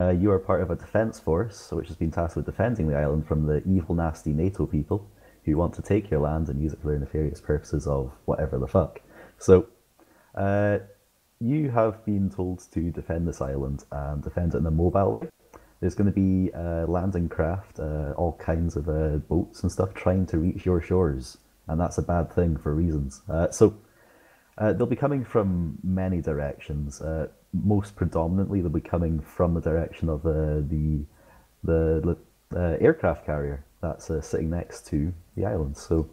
Uh, you are part of a defense force which has been tasked with defending the island from the evil, nasty NATO people who want to take your land and use it for their nefarious purposes of whatever the fuck. So, uh, you have been told to defend this island and defend it in a mobile way. There's going to be uh, landing craft, uh, all kinds of uh, boats and stuff trying to reach your shores, and that's a bad thing for reasons. Uh, so uh, they'll be coming from many directions. Uh, most predominantly, they'll be coming from the direction of uh, the the uh, aircraft carrier that's uh, sitting next to the island. So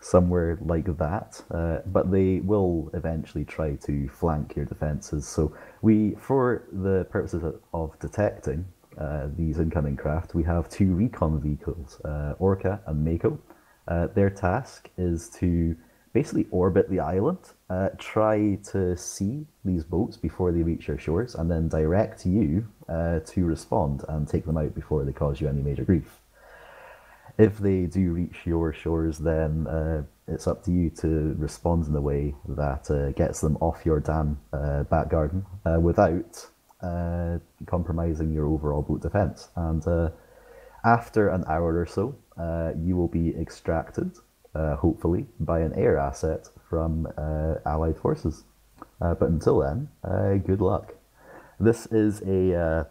somewhere like that. Uh, but they will eventually try to flank your defences. So we, for the purposes of, detecting these incoming craft, we have two recon vehicles, Orca and Mako. Their task is to basically orbit the island, uh, try to see these boats before they reach your shores, and then direct you uh, to respond and take them out before they cause you any major grief. If they do reach your shores, then uh, it's up to you to respond in a way that uh, gets them off your damn uh, back garden uh, without compromising your overall boat defense. And after an hour or so, you will be extracted, uh, hopefully, by an air asset from uh, Allied forces. Uh, but until then, uh, good luck. This is a, uh,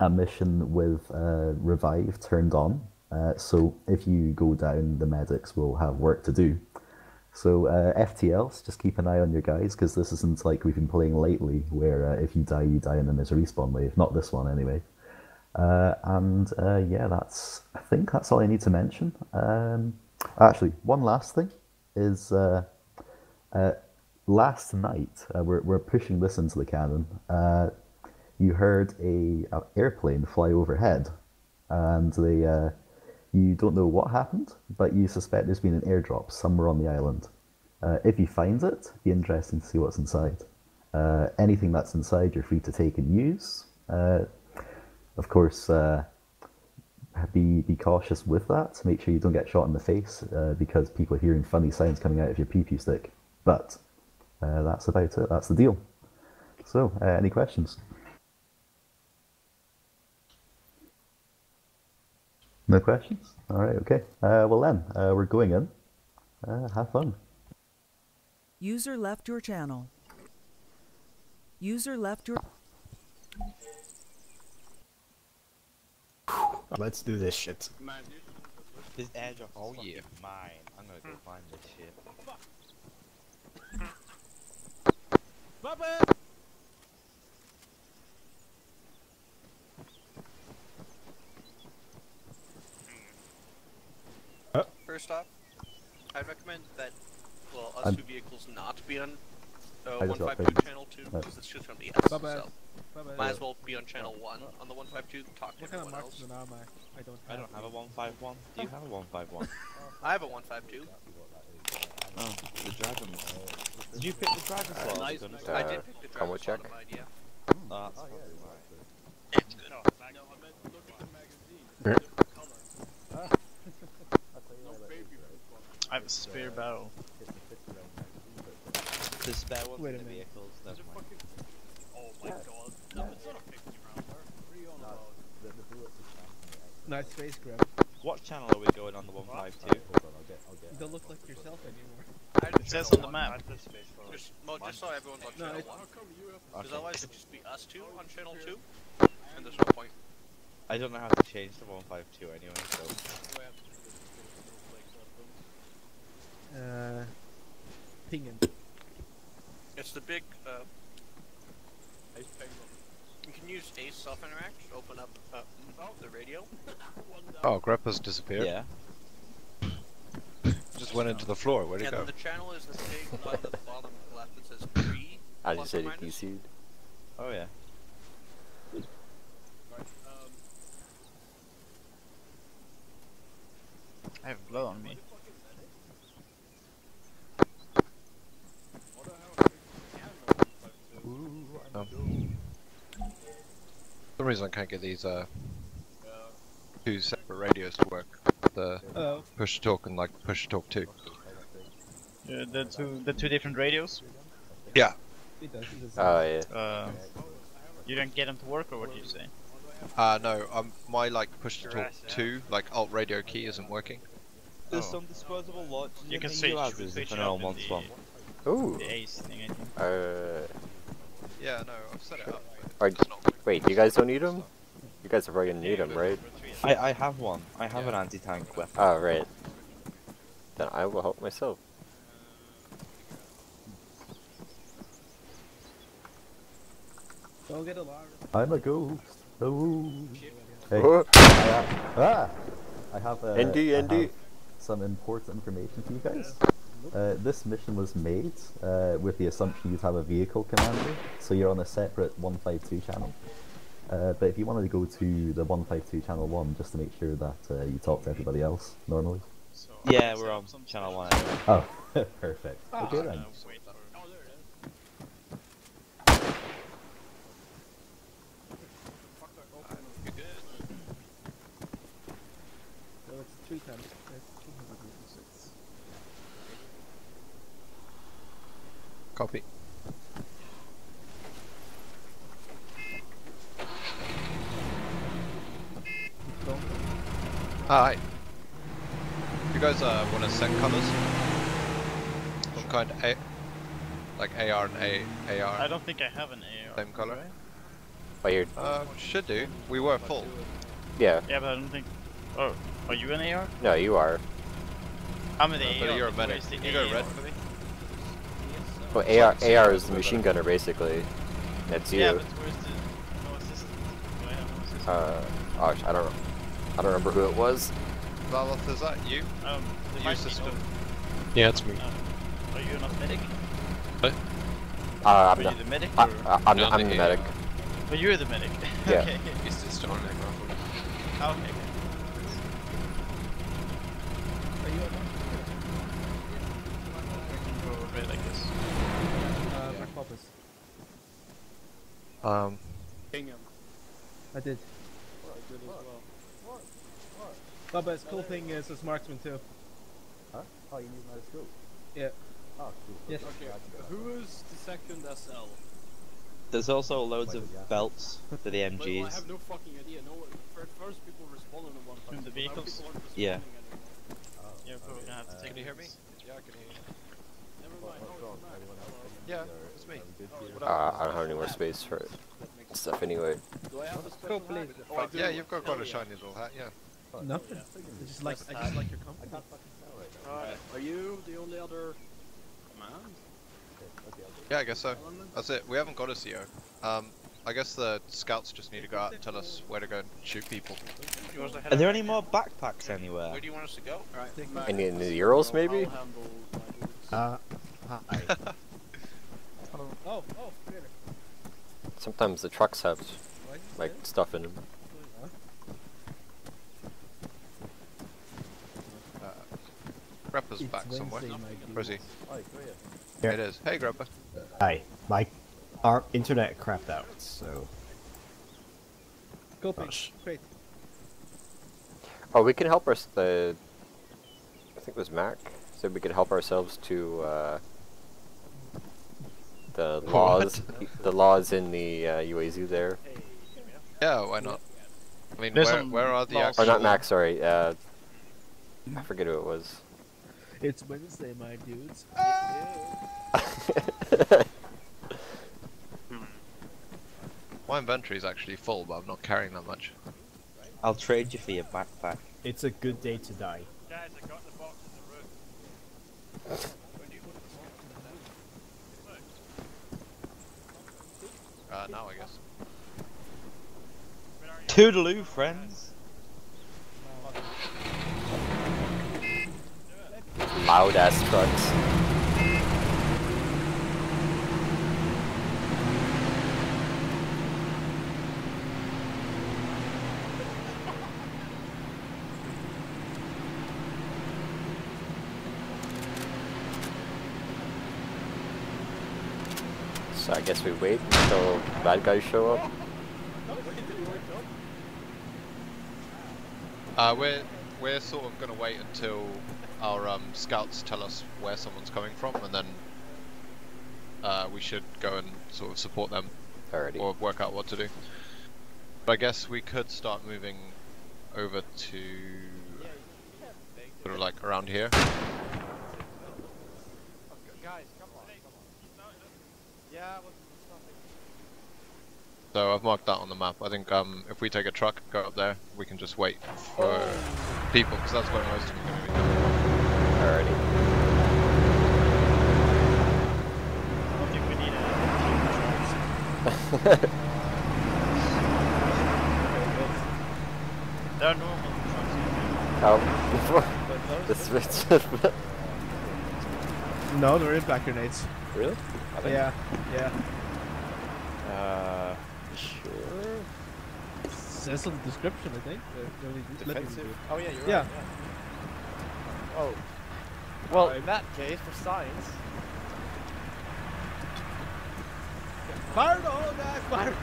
a mission with Revive turned on. So if you go down, the medics will have work to do. So uh, FTLs, just keep an eye on your guys because this isn't like we've been playing lately, where uh, if you die, you die and then there's a respawn wave. Not this one anyway. Uh, and yeah, that's I think that's all I need to mention. Um, actually, one last thing is uh, uh, last night uh, we're we're pushing this into the canon. Uh, you heard a, a airplane fly overhead, and they uh, you don't know what happened, but you suspect there's been an airdrop somewhere on the island. Uh, if you find it, it'd be interesting to see what's inside. Uh, anything that's inside, you're free to take and use. Uh, of course, uh, be be cautious with that. Make sure you don't get shot in the face uh, because people are hearing funny sounds coming out of your pee-pee stick. But uh, that's about it. That's the deal. So, uh, any questions? No questions? All right, okay. Uh, well then, uh, we're going in. Uh, have fun. User left your channel. User left your. Let's do this shit. This edge of oh yeah, mine. I'm gonna go find this shit. First off, I'd recommend that, well, us I'm- two vehicles not be on uh, I just 152 pinged. channel 2, Uh, because it's just going to be us. Bye-bye. So, Bye-bye. might as well be on channel 1 on the 152, talk to What kind of everyone else. marksman am I? I don't I don't have a 151. Do you have a 151? I have a 152. oh, the dragon. Did you pick the dragon slot? Nice. Gonna I say- did pick the dragon combo slot check. on mine, yeah. Uh, that's probably right. It's good. I have a spare barrel. The spare ones Wait in the minute. vehicles. Never mind. Oh my god. No, it's not a 50 rounder. What are you on about? Nice face grab. What channel are we going on the 152? You don't look like yourself anymore. I It says on the map. Just, well, just so everyone's on No, channel it's- 1. Because Okay. otherwise it'd just be us two on channel 2. And there's no point. I don't know how to change the 152 anyway, so. Uh, pinging. It's the big, uh... You can use ACE self-interact to open up uh, the radio. Oh, Grappa's disappeared. Yeah. Just went into the floor. Where'd it go? the channel is the big button at the bottom left that says pre. I just said it minus. DC'd. Oh yeah. I have blood on me. Um, for some reason I can't get these uh, two separate radios to work. The Oh, push to talk and like push to talk two. Uh, the two the two different radios. Yeah. it does. Oh yeah. Uh, You don't get them to work, or what do you say? Uh, no, um, my like push to talk two, like alt radio key isn't working. There's Oh. some disposable launchers You can the switch, UAVs switch if it up in the, one. Ooh. the ACE thing, I think. Uh, Yeah, no, I've set it up. But Are- it's not- wait, you guys don't need them? You guys are probably gonna need them, right? I, I have one. I have an anti-tank weapon. Oh, right. Then I will help myself. Go get a lot. I'm a ghost. Oh. Hey, Oh, I have, ah, I have, uh, Andy, I Andy. have some important information for you guys. Uh, this mission was made uh, with the assumption you'd have a vehicle commander, so you're on a separate 152 channel. Uh, but if you wanted to go to the 152 channel 1 just to make sure that uh, you talk to everybody else normally. So Yeah, we're on some channel sort one of- anyway. Oh, perfect. Okay Uh, then. wait for- Oh, there it is. You good? So it's three times. That's 256. Copy. Go. Hi. You guys uh, want to set colors? Some kind of A, like AR and A, AR. I don't think I have an AR. Same color? do I? But you're, Uh, should do. We were full. yeah, Yeah, but I don't think. Oh, are you an AR? no, you are. I'm an Uh, AR. but you're a medic. Can you go red for me? Well, AR, AR is the machine gunner, basically. That's you. Yeah, but where's the no assistant? Do I have no assistant? Uh, oh, I don't, I don't remember who it was. Laloth, is that you? um, there You might system. Yeah, it's me. um, are you not medic? Uh, I'm you not, the medic? I, or... I, I'm, No, I'm the the medic. But you're the medic. Yeah. okay. Is this John McRae? Okay. okay. Are you on? I can go red, I guess. Uh, Mark Poppus. Um, I did. Bubba's cool thing is it's marksman too. Huh? Oh, you need another scope? Yeah. Oh, cool. Yes. Okay, who is the second SL? There's also loads of belts for the Well, I have no fucking idea. No, fir- first people responded on one In time. the vehicles? people aren't Yeah. responding anymore. Yeah, we're gonna have to take can you hear me? Yeah, I can hear you. Never mind. No, it's not. Yeah, me. Uh, I don't have any more space for stuff anyway. Do I have a special hat? Oh, Yeah, you've got quite a shiny little hat, yeah. Nothing. I just like I just like your company. Alright, are you the only other command? Yeah, I guess so. That's it. We haven't got a CO. Um, I guess the scouts just need to go out and tell us where to go and shoot people. You also had Are there any more backpacks anywhere? Where do you want us to go? Alright, Max, Any in the I'll- Urals, maybe? handle my dudes. Uh, hi. Oh, oh, really? Sometimes the trucks have Why did you like say stuff in them. Huh? Grappa's back somewhere. Wednesday, my Where is he? dudes. Here. It is. Hey, Grappa. Hi. My our internet crapped out, so Cool thing. Gosh. Great. Oh, we can help us. The I think it was Mac said we could help ourselves to uh, the LAWs. the LAWs in the uh, UAZ there. Yeah, why not? I mean, where, where are the LAWs- Or not Mac. Sorry. Uh, I forget who it was. It's Wednesday, my dudes. My inventory is actually full, but I'm not carrying that much. I'll trade you for your backpack. it's a good day to die. Guys, I got the box in the roof. Where do you put the box? Uh, now I guess. Where? Toodaloo, friends. Loud ass trucks. Guess we wait until bad guys show up. Uh, we're we're sort of gonna wait until our um, scouts tell us where someone's coming from, and then uh, we should go and sort of support them Alrighty. or work out what to do. But I guess we could start moving over to sort of like around here. Guys, come on, come on. Yeah, what's nothing. So I've marked that on the map. I think um, if we take a truck, go up there, we can just wait for people because that's where most of them are going to be. Alrighty. I don't think need a trucks. They're normal trucks. Oh, the switch. No, they're impact grenades. really? Yeah, yeah. Uh, sure. Says on the description, I think. Uh, they only let me Defensive. Oh yeah, you're Yeah. right. Yeah. Oh. Well, in that case, for science, Fire the whole guys! Fire!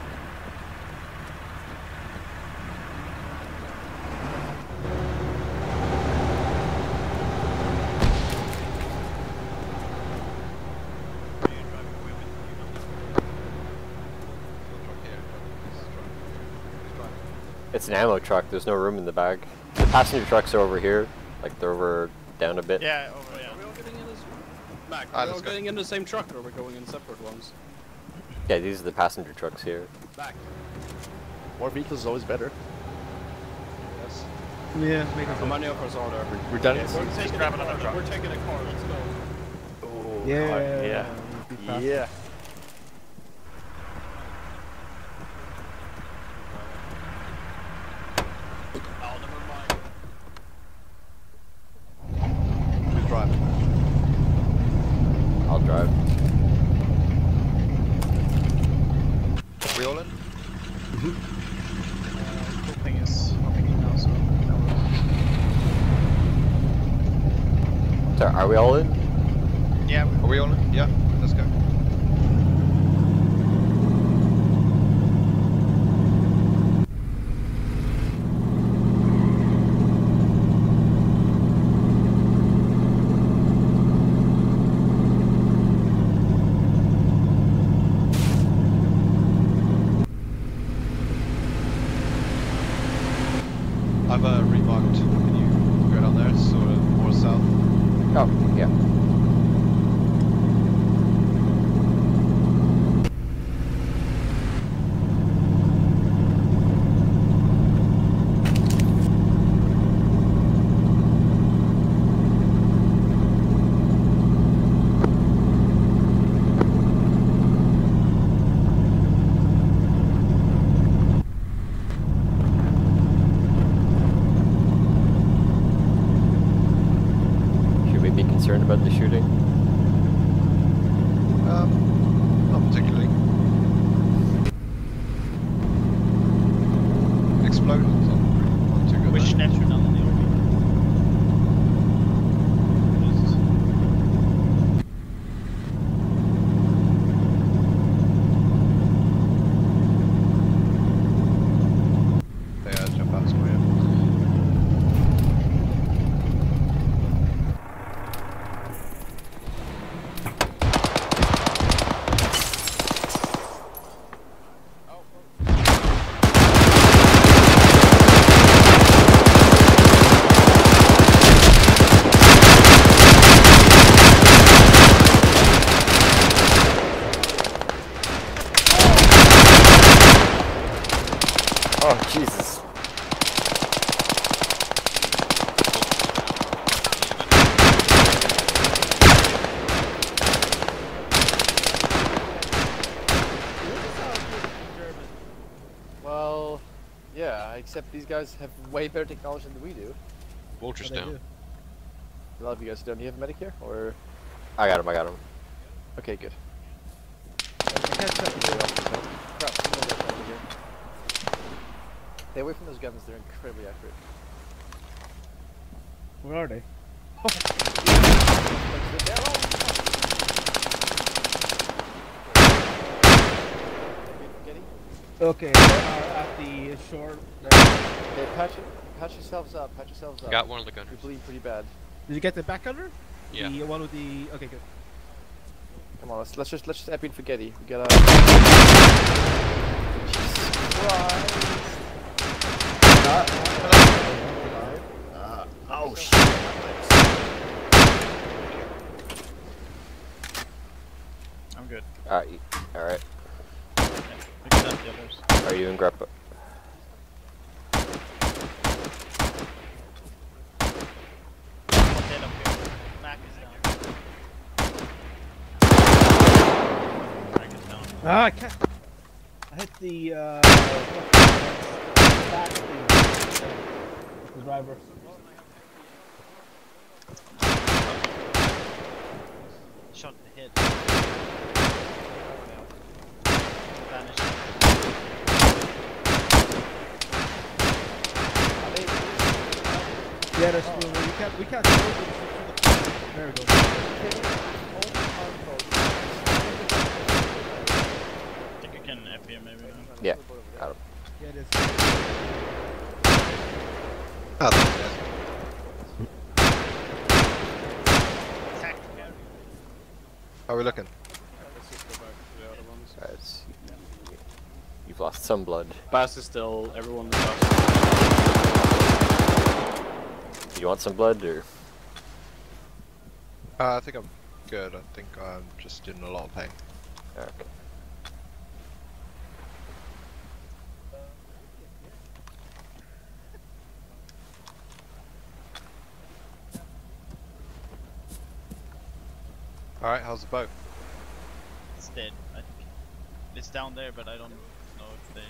It's an ammo truck. There's no room in the bag. The passenger trucks are over here. Like they're over down a bit. Yeah, over yeah. Are we all getting in this? Mac, Ah, are we all go. getting in the same truck or are we going in separate ones? Yeah, these are the passenger trucks here. Back. more vehicles is always better. Yes. Yeah, make How many of us are there? Redundancy. We're taking, grab a car. another truck. we're taking a car. Let's go. Oh, Yeah, God, yeah, yeah. we'll be fast. Yeah. Oh, never mind. Who's driving? I'll drive. We all in? Cool thing is, nothing in now, so. So, are we all in? Guys have way better technology than we do. Vulture's down. do. A lot of you guys don't. Do you have a medic here? Or I got him, I got him. okay, good. I can't tell you. Crap, someone else over here. Stay away from those guns. They're incredibly accurate. Where are they? Getting? Okay, they uh, are at the shore. there. Okay, patch, patch yourselves up. Patch yourselves up. Got one of the gunners. You're bleeding pretty bad. Did you get the back gunner? Yeah. The one with the. Okay, good. Come on, let's, let's just let's just epi for Getty. We gotta. Jesus Christ. oh shit. I'm good. Alright, alright. Picking the others. Are you in Greppa? One hit up here. Mac is down. Mac is down. Ah, I can't. I hit the uh, back thing. The driver. Shot the hit. Yeah, that's true. We can't. We can't. There we go. I think I can F here maybe. Yeah, got him. Yeah, this. Oh, there it is. Attack carry. How are we looking? Let's just go back to the other ones. Alright, let's see. You've lost some blood. Bass is still everyone. Do you want some blood or? Uh, I think I'm good. I think I'm just in a lot of pain. Okay. Alright, how's the boat? It's dead. I think. It's down there, but I don't know if they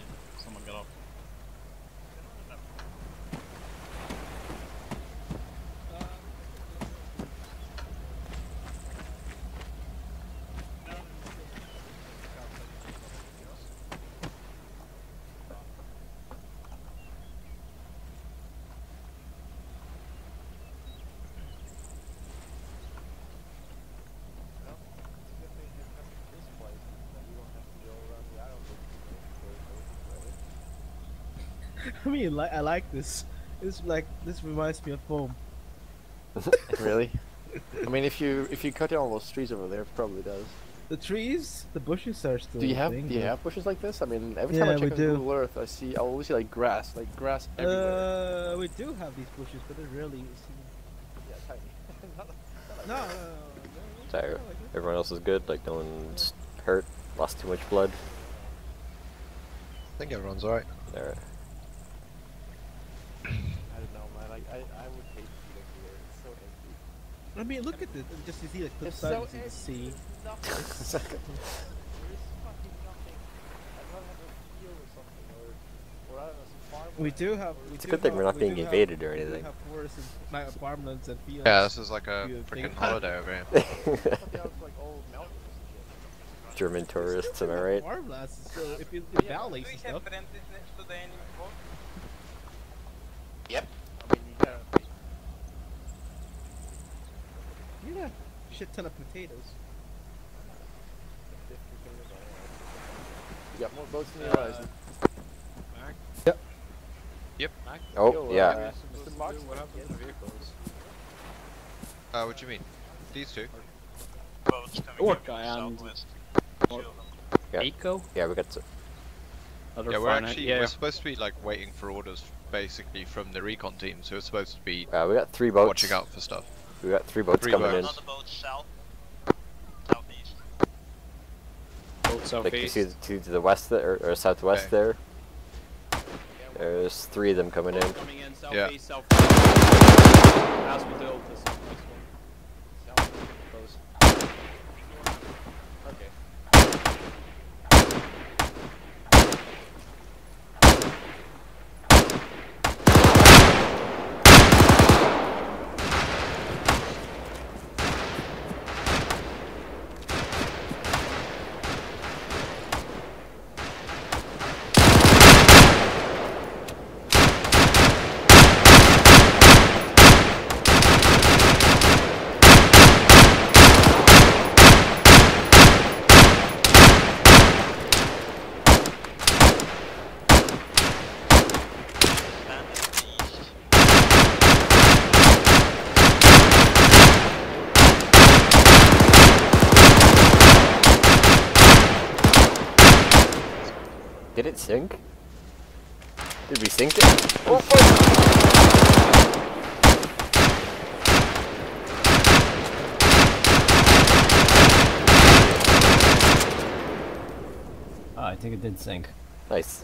someone got off. I mean, like I like this. This like this reminds me of home. really? I mean, if you if you cut down all those trees over there, it probably does. The trees, the bushes are still. Do you have thing, do you have bushes like this? I mean, every time I Yeah, we check on do. Google Earth, I see I always see like grass, like grass everywhere. Uh, we do have these bushes, but they're really. yeah, tiny. Not- No, no, no, no, So no, everyone else is good. Like no one's hurt. Lost too much blood. I think everyone's alright. Alright. I don't know, man. Like, I I would hate to live here. It's so empty. I mean, look at this. Just to see the cliff It's side, so you see the sea. Nothing. There is fucking nothing. I'd rather have a field or something, or or I don't know, some farm. We do have. We It's a good thing have- we're not we being do have- invaded or we anything. have forests and like farmlands and fields. Yeah, this is like a freaking holiday over here. I thought they have like old mountains and shit. German tourists, am I right? Farmlands, so if you if valleys and stuff. Yep. I mean, you gotta. Yeah, shit ton of potatoes. You got more boats in the horizon. Yep. Yep. Oh Yo, yeah. uh, Mr. Marks, What happened to the vehicles? Uh, what do you mean? These two? Boats coming Orca in and- southwest. Yeah. Eco? Yeah, we got. To, Other Yeah, we're finite- actually yeah. we're supposed to be like waiting for orders basically from the recon team, so we're supposed to be uh, we got three boats. watching out for stuff. We got three boats Three coming boats. in. Another boat south. Southeast. Both Like you see the two to the west there, or, or southwest Okay. there. There's three of them coming in. Coming in Yeah. southeast, southeast. As Nice.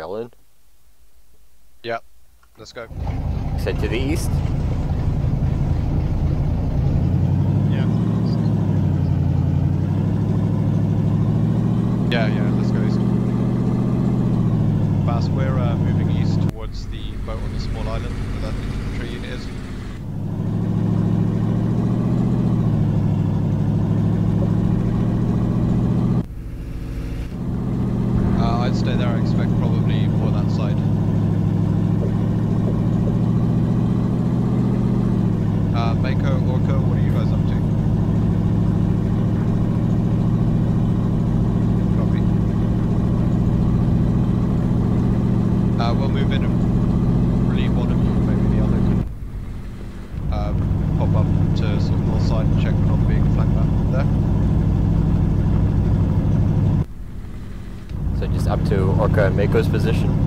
we all in? Yep. Let's go. Said to the east. Mako's position.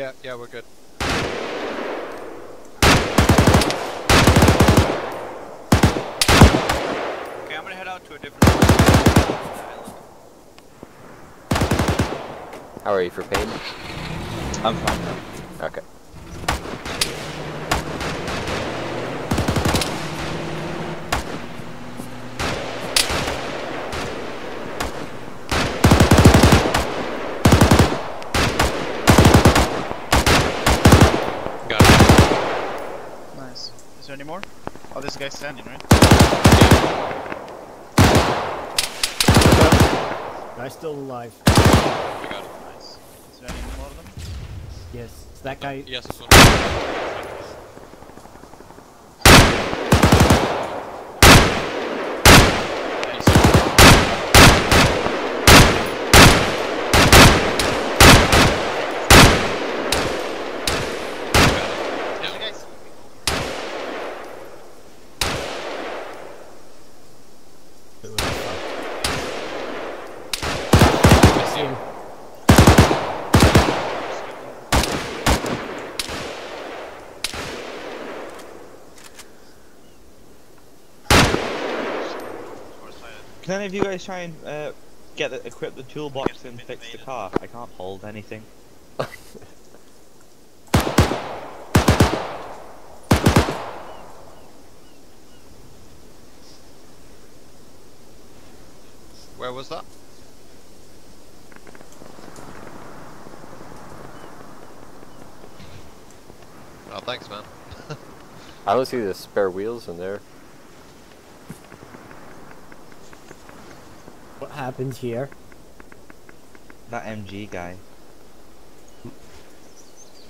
Yeah, yeah, we're good. Okay, I'm gonna head out to a different... How are you for pain? I'm fine. Okay. More? Oh, this guy's standing, right? Guy's still alive. We got it. Nice. Is there any more of them? Yes, it's that guy. Yes, of you guys try and uh, get the, equip the toolbox and fix the car? I can't hold anything. Where was that? Oh, thanks, man. I don't see the spare wheels in there. What happened here? That MG guy.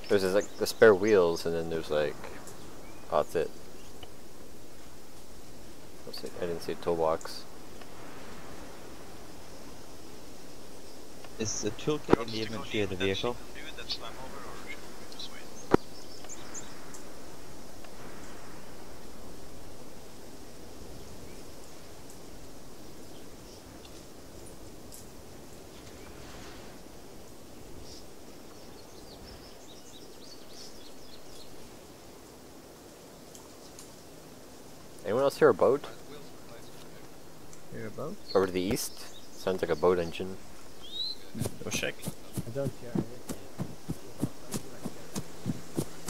There's just, like the spare wheels, and then there's like, oh, that's it. Let's see, I didn't see a toolbox. Is the toolkit in the inventory of the vehicle? Anyone else hear a boat? Hear a boat? Over to the east? Sounds like a boat engine. Go check. I don't hear anything.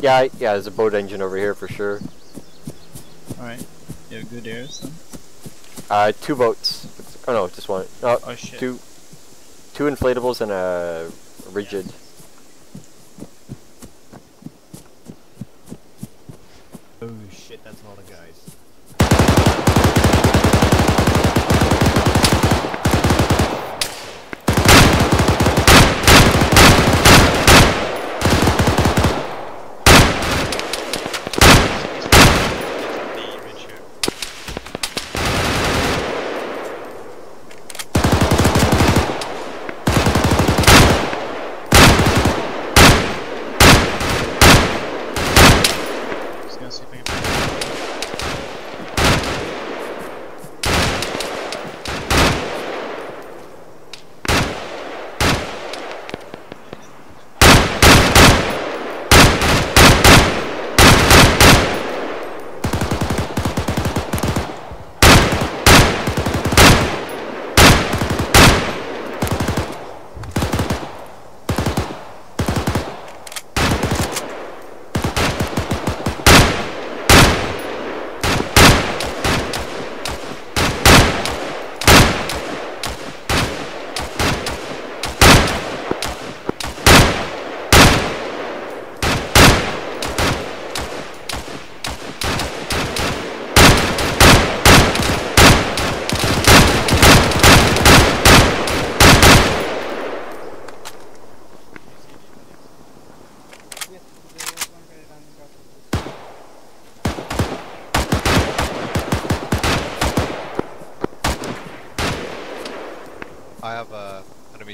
Yeah, yeah, there's a boat engine over here for sure. Alright. You have good air then? Uh, two boats. Oh no, just one. No, Oh shit. two, two inflatables and a rigid. Oh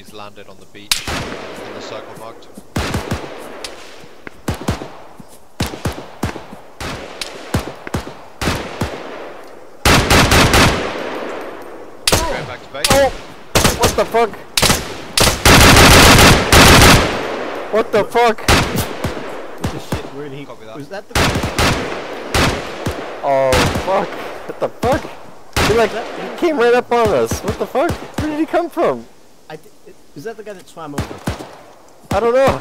enemies landed on the beach in the circle marked. Going back to base. Oh! What the fuck? What the fuck? What the shit? Where did he? Copy that. Was that the? Oh fuck! What the fuck? He like he came right up on us. What the fuck? Where did he come from? I di- is that the guy that swam over? I don't know.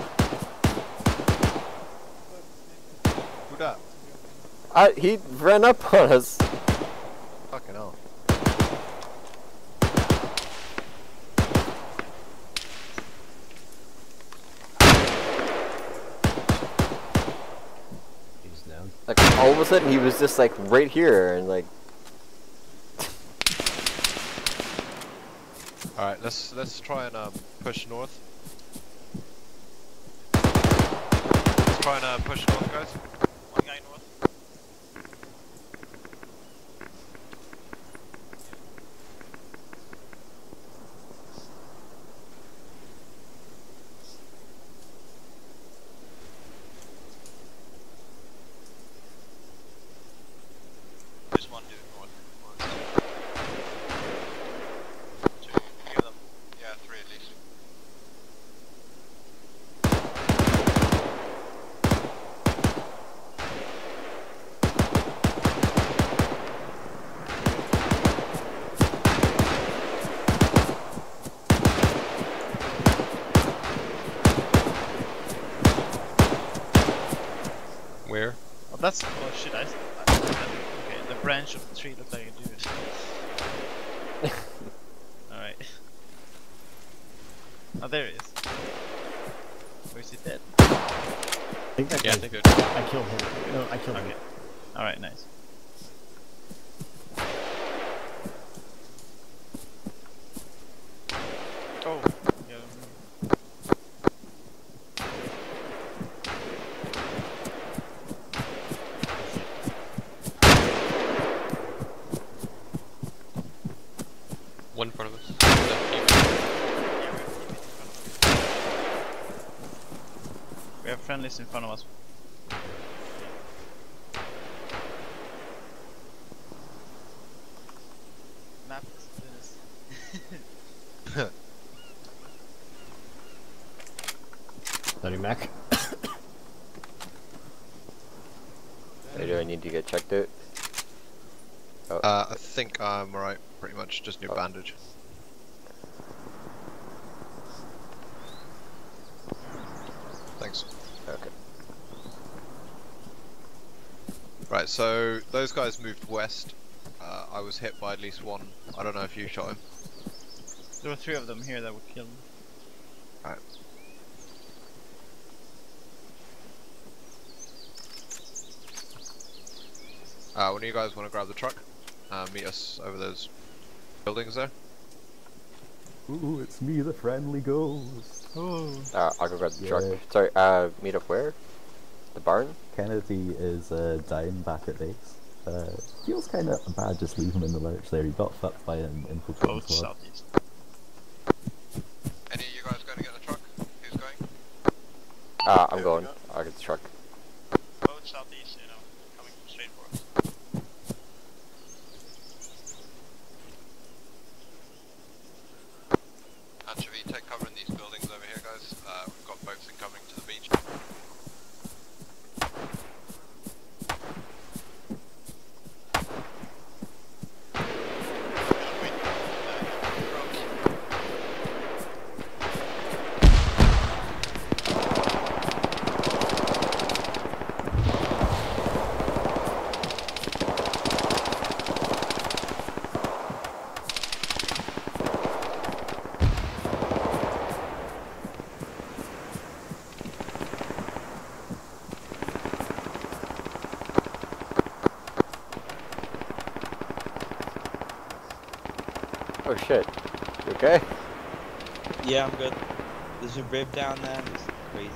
Who that? I he ran up on us. Fucking hell. He's down. Like all of a sudden he was just like right here and like Alright, let's let's try and um, push north. Let's try and uh, push north, guys. Think that Yeah, I think. I killed him. No, I killed him. Alright, nice. Oh, yeah. One in front of us. We have friendlies in front of us. Map is Bloody Mac. Hey, do I need to get checked out? Oh, Uh, I think I'm alright, pretty much. Just need a Oh. bandage. Thanks. okay. Right, so those guys moved west. Uh, I was hit by at least one. I don't know if you shot him. There were three of them here that were killed. Right. Uh, when you guys want to grab the truck, uh, meet us over those buildings there. Ooh, it's me, the friendly ghost. Oh. Uh, I'll go grab the truck. Sorry, uh, meet up where? The barn? Kennedy is uh, down back at base. Uh, feels kind of bad just leaving him in the lurch there. He got fucked by an infiltrating Both squad. southeast. Any of you guys going to get the truck? Who's going? Uh, I'm going. I'll get the truck. Both southeast, you know, coming straight for us. Anchovy, take cover in these buildings over here, guys. Uh, we've got boats incoming to the beach. Oh shit. You okay? Yeah, I'm good. There's a rib down there. It's crazy.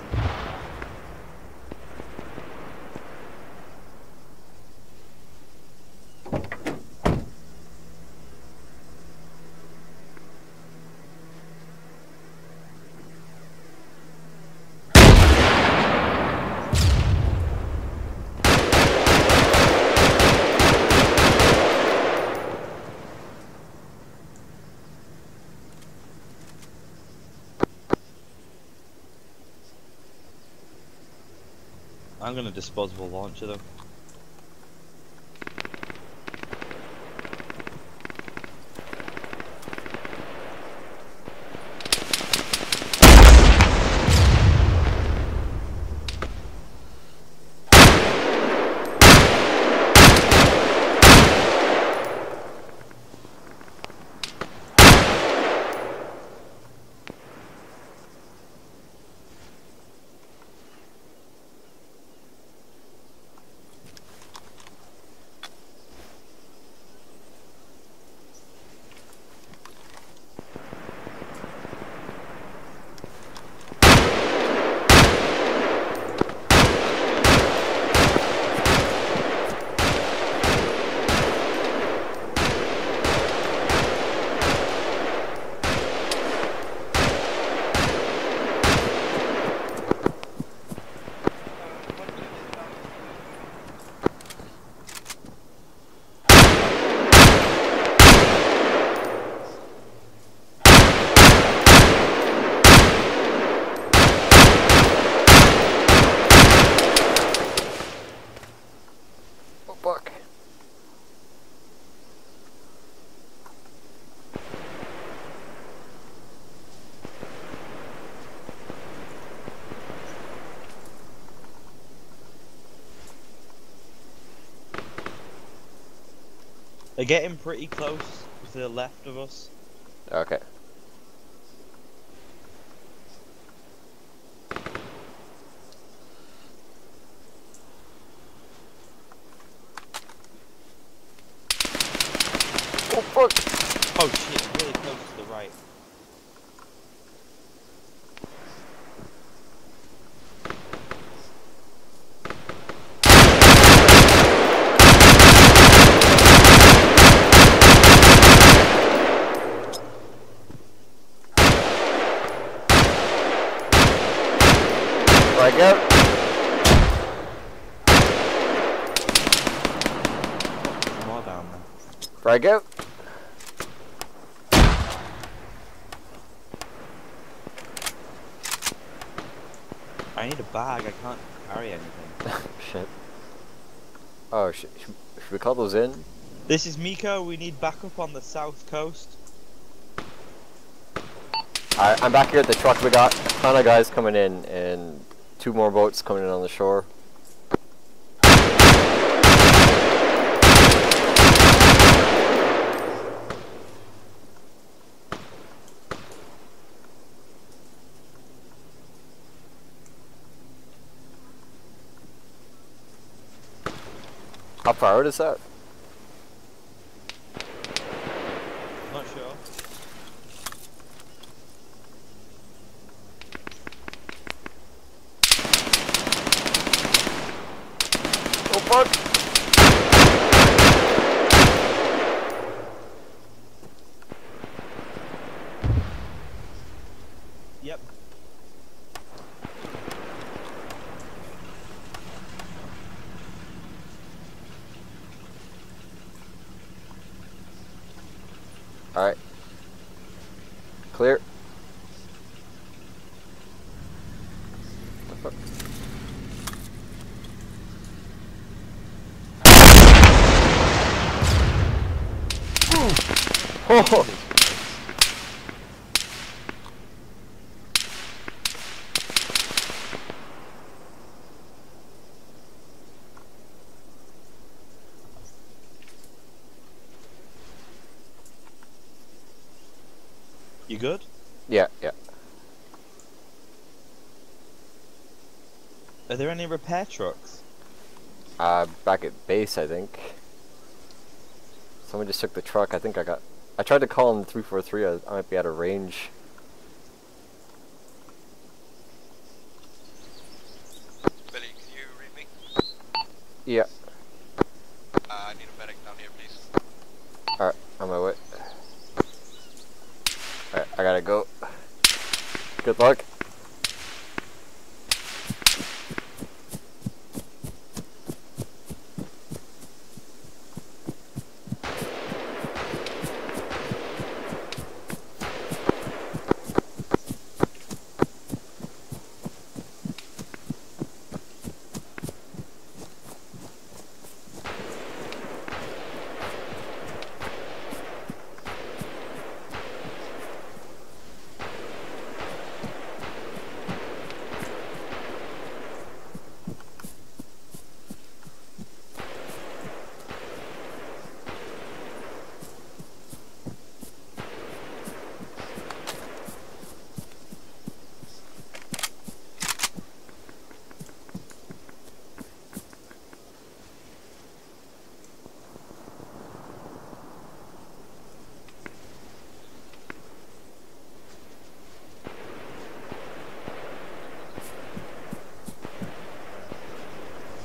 I'm gonna disposable launcher them. Getting pretty close to the left of us. Okay. Oh fuck! Oh shit, really close to the right. Frag out. More down there. Frag out. I need a bag, I can't carry anything. Shit. Oh, sh should, should we call those in? This is Miko, we need backup on the south coast. Alright, I'm back here at the truck. We got a ton of guys coming in and two more boats coming in on the shore. How far out is that? Not sure. Oh fuck! Yep. Alright. Clear. The fuck? Oh! You good? Yeah, yeah. Are there any repair trucks? Uh, back at base, I think. Someone just took the truck. I think I got. I tried to call in 343. I, I might be out of range. Billy, can you read me? Yeah. Uh, I need a medic down here, please. Alright, on my way. Alright, I gotta go. Good luck.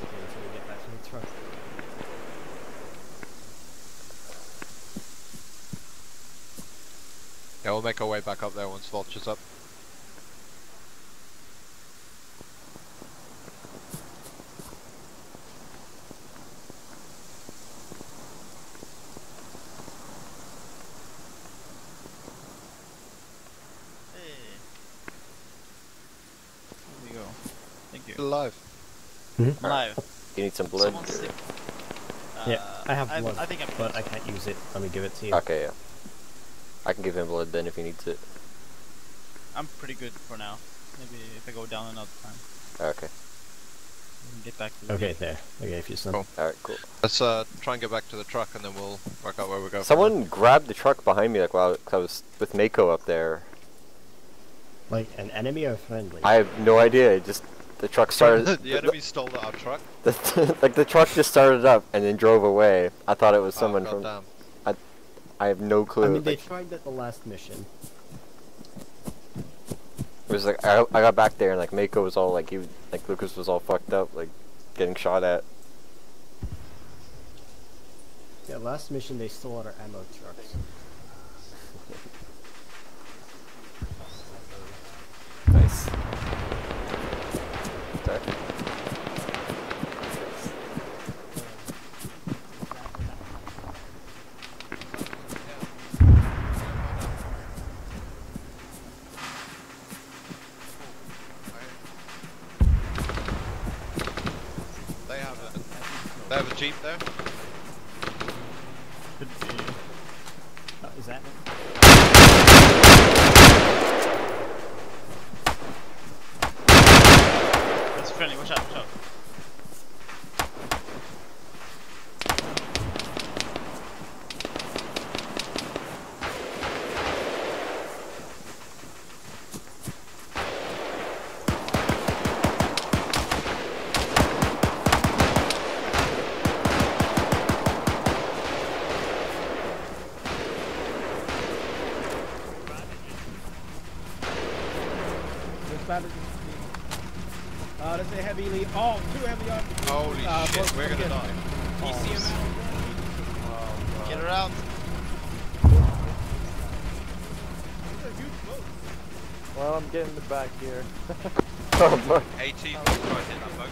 Until we get back to the truck. Yeah, we'll make our way back up there once Vulture's up. Hey. There we go. Thank you. Alive. I'm alive. You need some blood? Someone's. Yeah, Uh, I have I, blood, I think I'm but I can't use it. Let me give it to you. Okay, yeah. I can give him blood then if he needs it. I'm pretty good for now. Maybe if I go down another time. Okay. Get back to the Okay, there. Okay, if you snap. Cool. Alright, cool. Let's uh, try and get back to the truck and then we'll work out where we go. Someone grabbed the truck behind me like while I- 'cause I was with Mako up there. Like an enemy or friendly? I have no idea. Just the truck started. the enemy stole our truck. the- like the truck just started up and then drove away. I thought it was someone oh, from. goddamn. I have no clue. I mean, they like, tried that the last mission. it was like I, I got back there and like Mako was all like he was- like Lucas was all fucked up like getting shot at. Yeah, last mission they stole our ammo trucks. Nice. Sorry. Have a jeep there. Fuck. AT, try and hit that boat.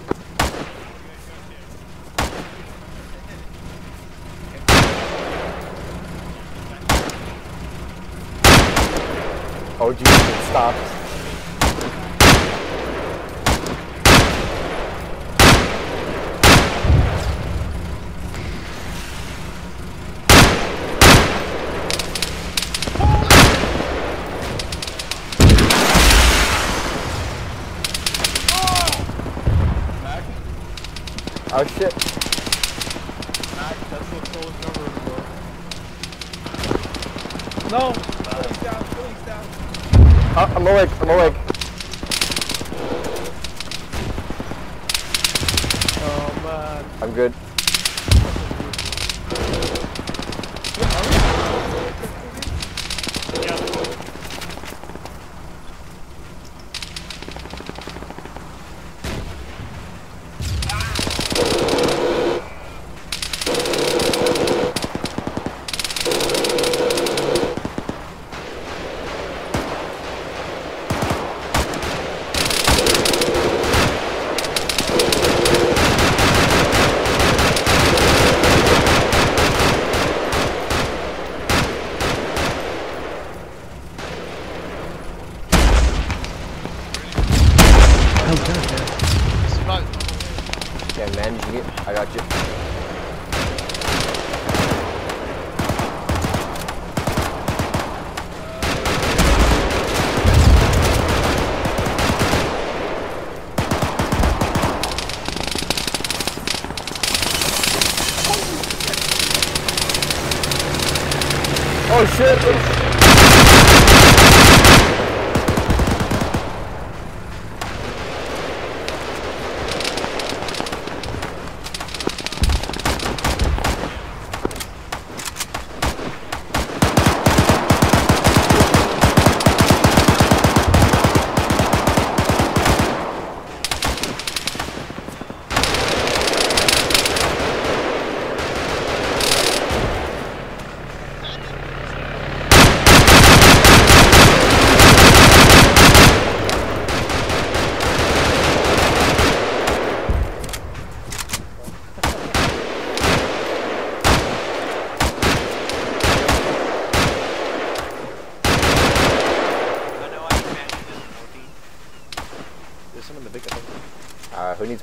Oh Jesus! It stopped. Oh shit! That's what Polish number for. No, Philly's down. Philly's down. Uh, I'm awake.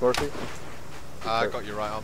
Uh, I got you right on.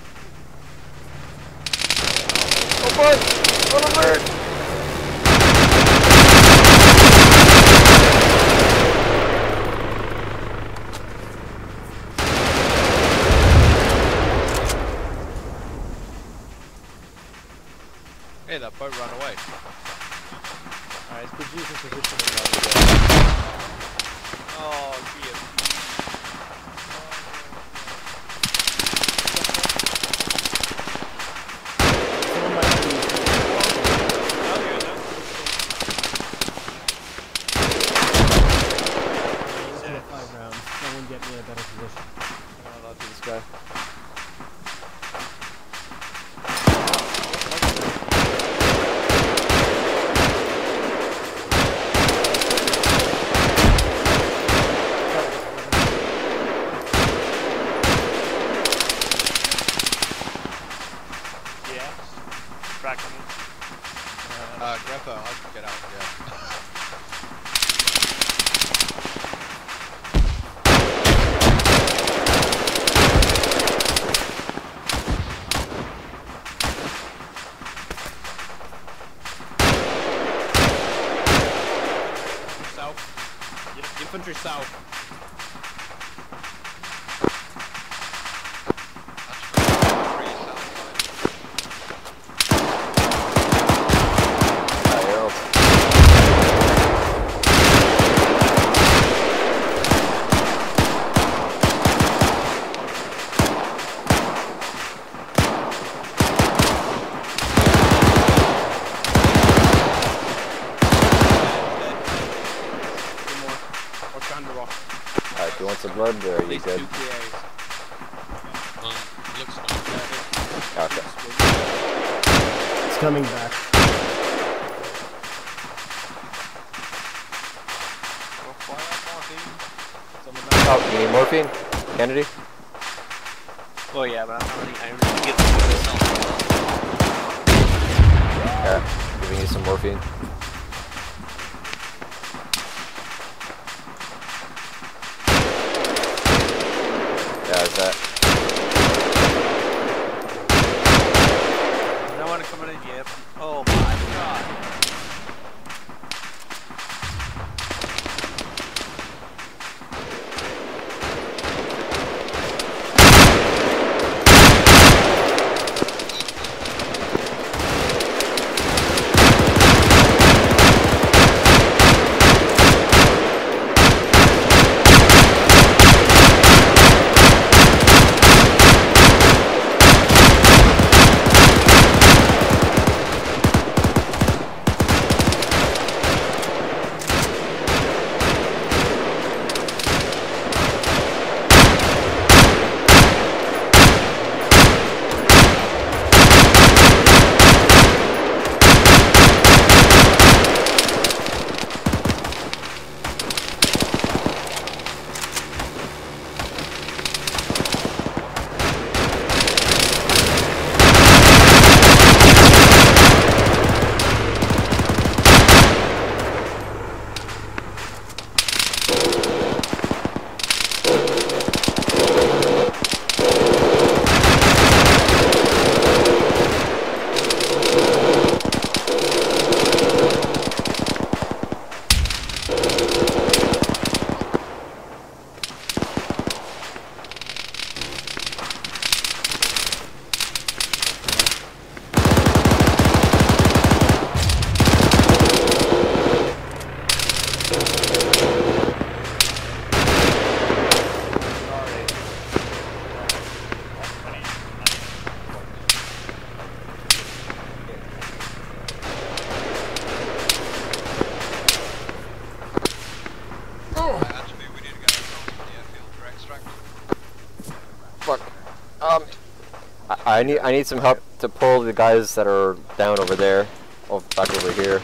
I need I need some help to pull the guys that are down over there, oh, back over here.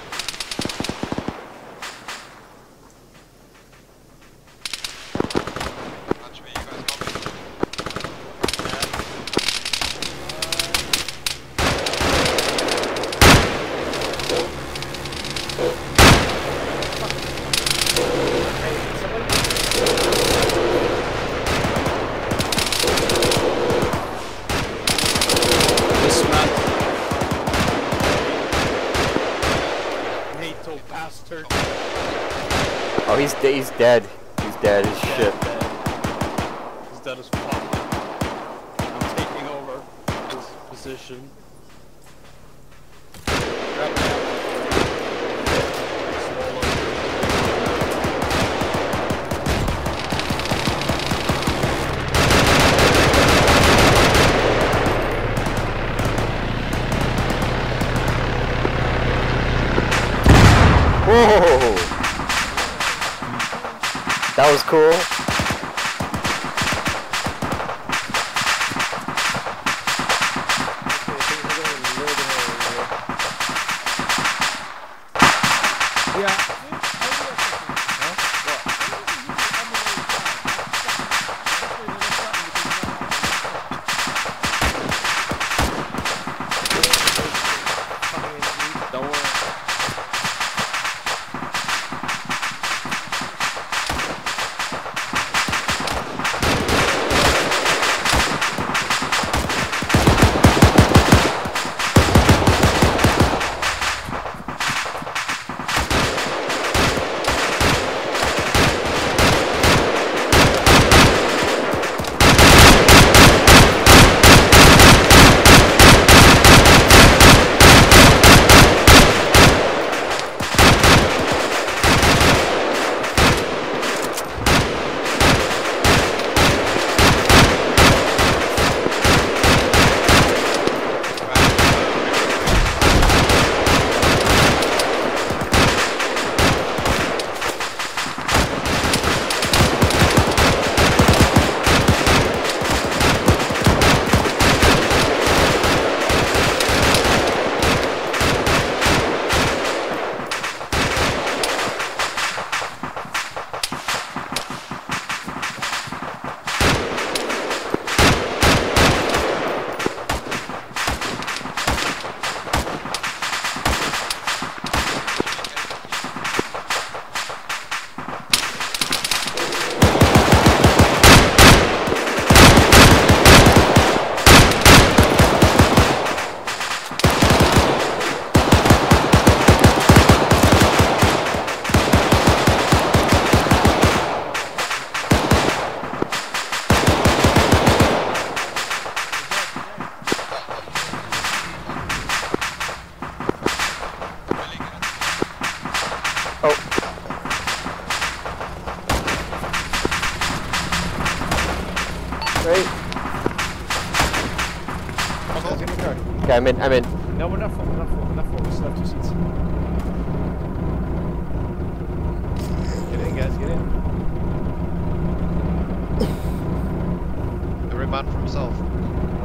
Oh, he's he's dead. He's dead as shit. Dead. He's dead as fuck. I'm taking over his position. Okay, I'm in. I'm in. No, we're not full, we're not full, we're not full. We still have two seats. Get in, guys, get in. Every man for himself.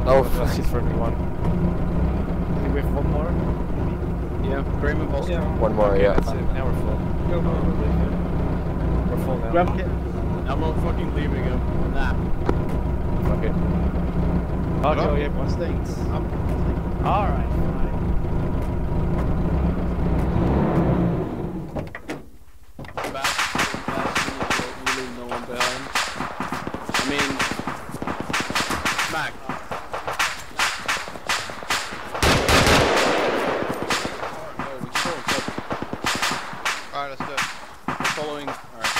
Oh, We've got seats for everyone. I think we have one more. Maybe? Yeah, Graham and Volster. Yeah. One more, yeah. That's it. Now we're full. Go, go, go, go. We're full now. Grab kit. I'm not fucking leaving him. Nah. Fuck it. Oh, no, yeah, one stinks. Alright, fine. Back, back, you leave no one behind. I mean, Mac. Oh, we can go on top. Alright, let's do it. We're following. Alright.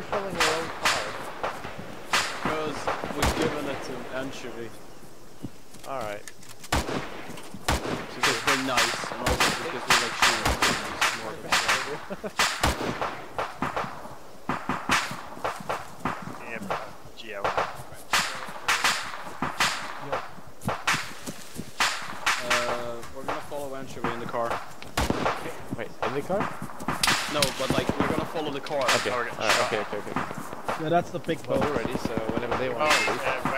Why are we following our own car? Because we've given it to Anchovy. Alright. Because we're nice, and also because we like shooting things more than Yeah, bro. Geo. Uh, we're gonna follow Anchovy in the car. Wait, in the car? No, but like, we're gonna follow the car. Okay. Target. Alright, okay, okay, okay. Yeah, that's the big boat. we're ready, so whenever they want to leave. uh,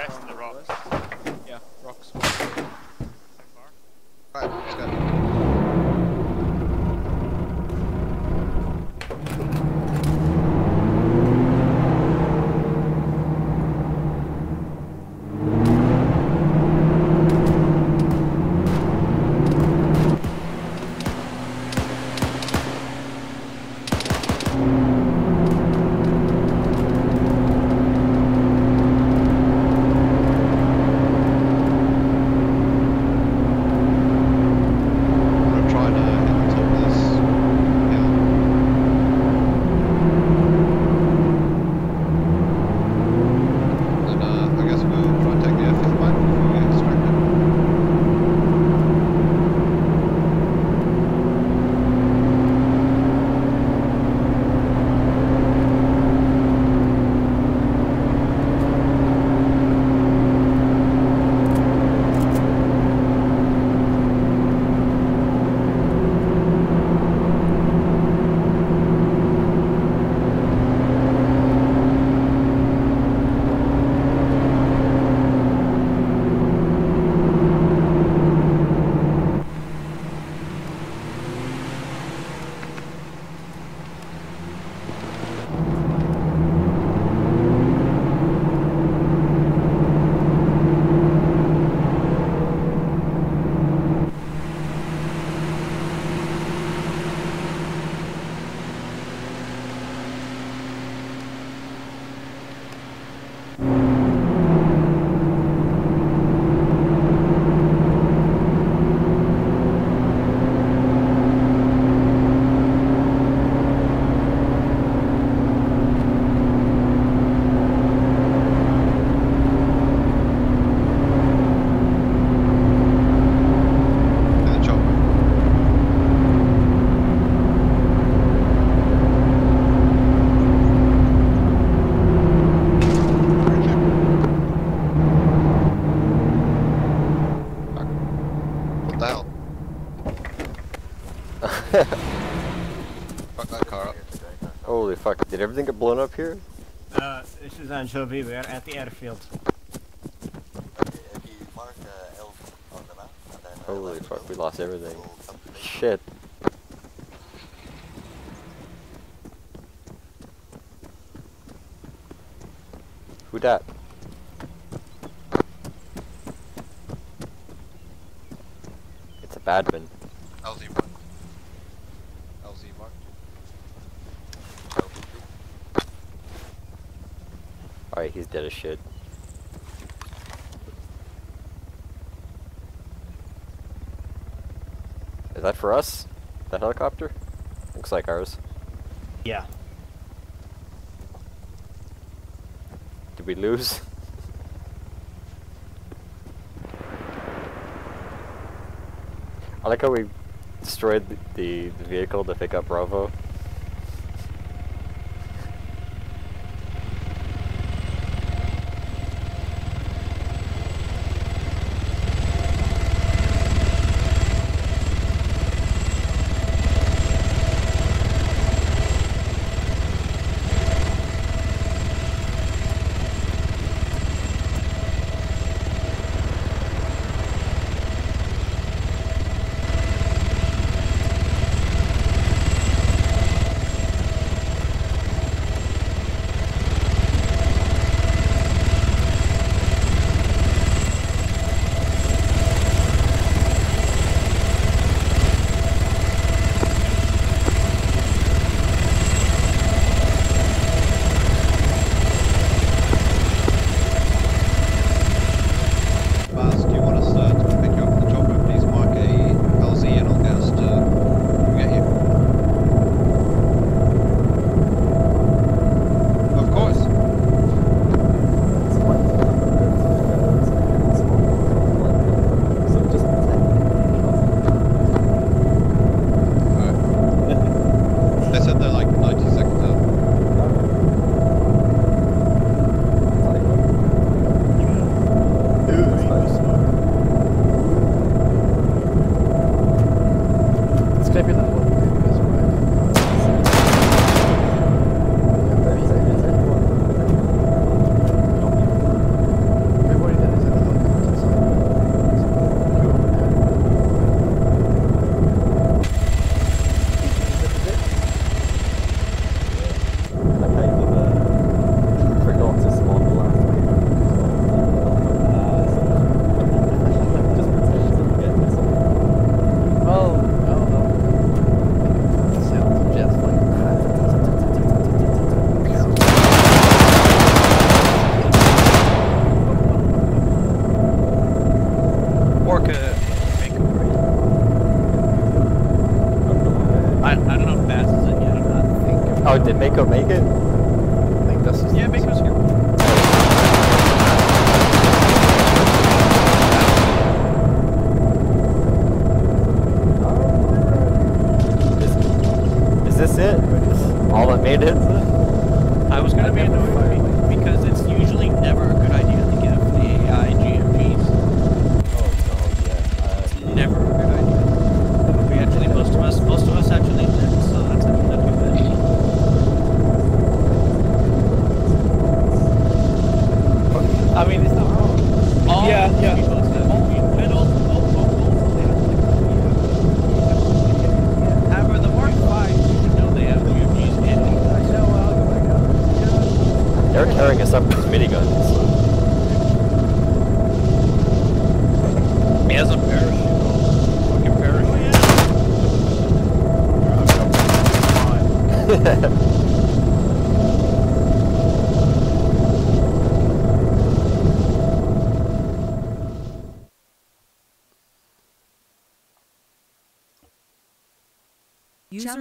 up here? Uh, this is Anchovy. We're at the airfield. Holy fuck, we lost everything. Shit. Who dat? It's a badman. LZ mark. LZ mark. Dead as shit. Is that for us? That helicopter? Looks like ours. Yeah. Did we lose? I like how we destroyed the, the, the vehicle to pick up Bravo.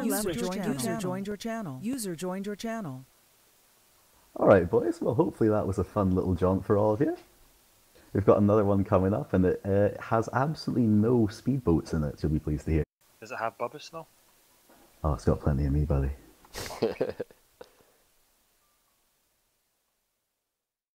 User Channel left your channel. channel. User joined your channel. User joined your channel. All right, boys. Well, hopefully that was a fun little jaunt for all of you. We've got another one coming up, and it uh, has absolutely no speedboats in it. You'll be pleased to hear. Does it have Bubba Snow? Oh, it's got plenty of me, buddy.